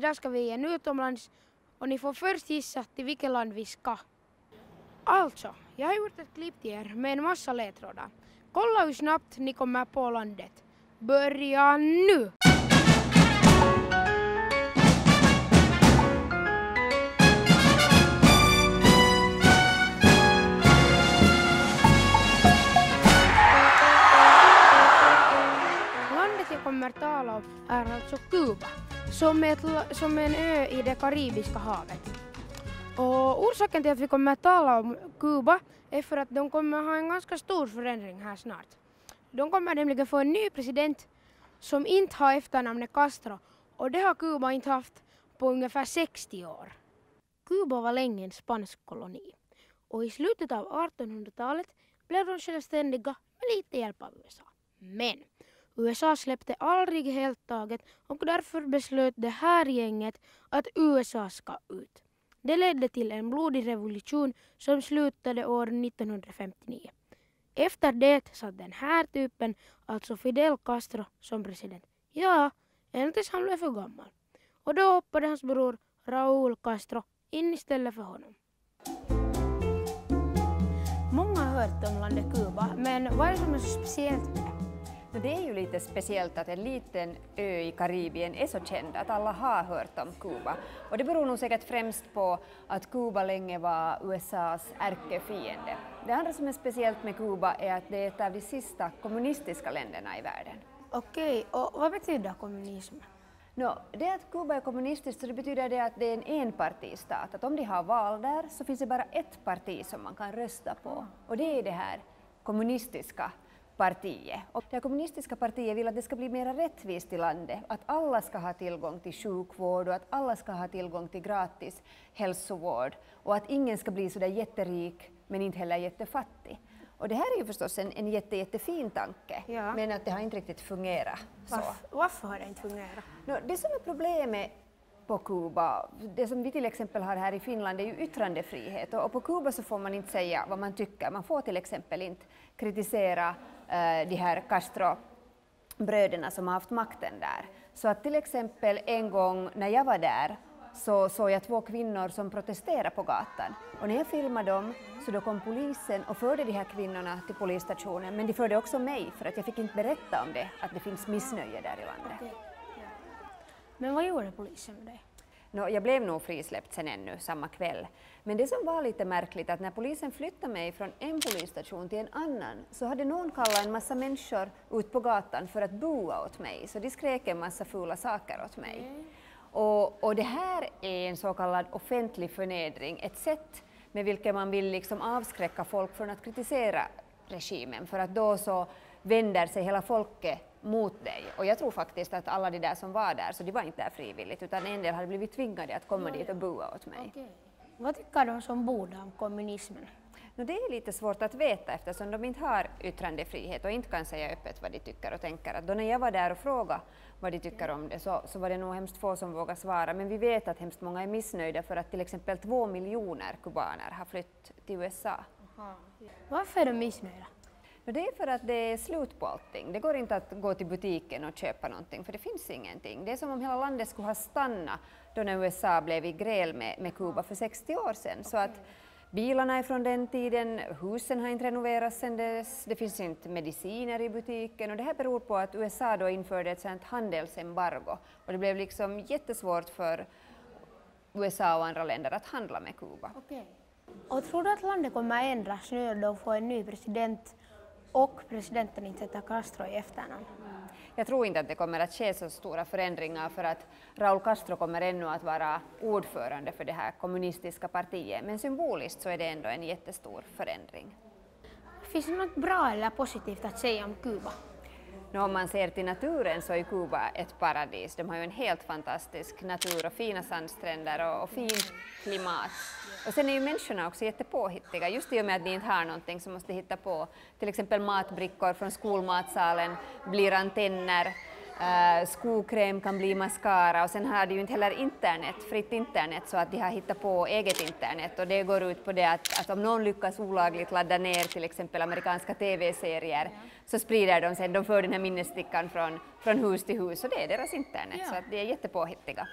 Idag ska vi igen utomlands och ni får först gissa till vilket land vi ska. Alltså, jag har gjort ett klipp till er med en massa ledtrådar. Kolla hur snabbt ni kommer på landet. Börja nu! Landet jag kommer tala om är alltså Kuba, som är, ett, som en ö i det Karibiska havet. Och orsaken till att vi kommer att tala om Kuba är för att de kommer ha en ganska stor förändring här snart. De kommer nämligen få en ny president som inte har efternamnet Castro och det har Kuba inte haft på ungefär 60 år. Kuba var länge en spansk koloni och i slutet av 1800-talet blev de självständiga med lite hjälp av USA. Men USA släppte aldrig helt taget och därför beslöt det här gänget att USA ska ut. Det ledde till en blodig revolution som slutade år 1959. Efter det satt den här typen, alltså Fidel Castro, som president. Ja, ända tills han blev för gammal. Och då hoppade hans bror Raúl Castro in istället för honom. Många har hört om landet Kuba, men vad är det som är så speciellt med det? Är ju lite speciellt att en liten ö i Karibien är så känd att alla har hört om Kuba. Och det beror nog säkert främst på att Kuba länge var USAs ärkefiende. Det andra som är speciellt med Kuba är att det är ett av de sista kommunistiska länderna i världen. Okej, och vad betyder kommunism? Nå, det att Kuba är kommunistiskt så det betyder det att det är en enpartistat. Att om de har val där så finns det bara ett parti som man kan rösta på. Och det är det här kommunistiska partiet. Och det kommunistiska partiet vill att det ska bli mer rättvist i landet. Att alla ska ha tillgång till sjukvård och att alla ska ha tillgång till gratis hälsovård. Och att ingen ska bli så där jätterik men inte heller jättefattig. Och det här är ju förstås en, en jätte, jättefin tanke, Ja. men att det har inte riktigt fungerat så. Varför, varför har det inte fungerat? Nå, det som är problemet på Kuba, det som vi till exempel har här i Finland, är ju yttrandefrihet. Och, på Kuba så får man inte säga vad man tycker. Man får till exempel inte kritisera eh, de här Castro-bröderna som har haft makten där. Så att till exempel en gång när jag var där så såg jag två kvinnor som protesterade på gatan. Och när jag filmade dem så då kom polisen och förde de här kvinnorna till polisstationen. Men de förde också mig för att jag fick inte berätta om det, att det finns missnöje där i landet. Men vad gjorde polisen med dig? Nå, jag blev nog frisläppt sen ännu samma kväll. Men det som var lite märkligt att när polisen flyttade mig från en polisstation till en annan så hade någon kallat en massa människor ut på gatan för att bua åt mig. Så de skrek en massa fula saker åt mig. Och, och det här är en så kallad offentlig förnedring, ett sätt med vilket man vill liksom avskräcka folk från att kritisera regimen för att då så vänder sig hela folket mot dig. Och jag tror faktiskt att alla de där som var där, så de var inte där frivilligt utan en del hade blivit tvingade att komma dit och bua åt mig. Vad tycker de som bor där om kommunismen? Nå, det är lite svårt att veta eftersom de inte har yttrandefrihet och inte kan säga öppet vad de tycker och tänker. Att då när jag var där och frågade vad de tycker om det så, så var det nog hemskt få som vågade svara. Men vi vet att hemskt många är missnöjda för att till exempel två miljoner kubaner har flytt till USA. Varför är de missnöjda? Och det är för att det är slut på allting. Det går inte att gå till butiken och köpa någonting för det finns ingenting. Det är som om hela landet skulle ha stannat då när USA blev i gräl med, med Kuba för 60 år sedan. Så att bilarna är från den tiden, husen har inte renoverats sedan dess, det finns inte mediciner i butiken och det här beror på att USA då införde ett sånt handelsembargo och det blev liksom jättesvårt för USA och andra länder att handla med Kuba. Och tror du att landet kommer ändras nu de får en ny president och presidenten inte heter Castro i efternamn? Jag tror inte att det kommer att ske så stora förändringar för att Raúl Castro kommer ännu att vara ordförande för det här kommunistiska partiet. Men symboliskt så är det ändå en jättestor förändring. Finns det något bra eller positivt att säga om Kuba? Nu om man ser till naturen så är Kuba ett paradis. De har ju en helt fantastisk natur och fina sandstränder och, och fint klimat. Och sen är ju människorna också jättepåhittiga. Just i och med att de inte har någonting så måste de hitta på till exempel matbrickor från skolmatsalen blir antenner. Uh, skokräm kan bli mascara och sen har de ju inte heller internet, fritt internet så att de har hittat på eget internet och det går ut på det att, att om någon lyckas olagligt ladda ner till exempel amerikanska TV-serier så sprider de sen, de för den här minnesstickan från, från hus till hus och det är deras internet ja. så att de är jättepåhittiga.